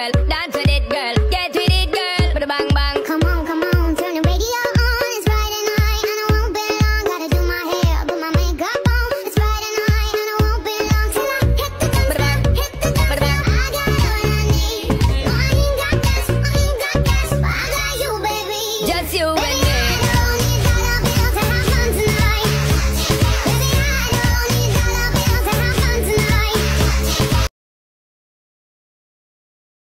girl, dance with it, girl, get with it, girl. Put a bang bang. Come on, come on, turn the radio on. It's Friday night and I won't be long. Gotta do my hair, put my makeup on. It's Friday night and I won't be long till I hit the dance bang, hit the dance bang. I got what I need. I ain't got this, I ain't got this, but I got you, baby. Just you baby. and me.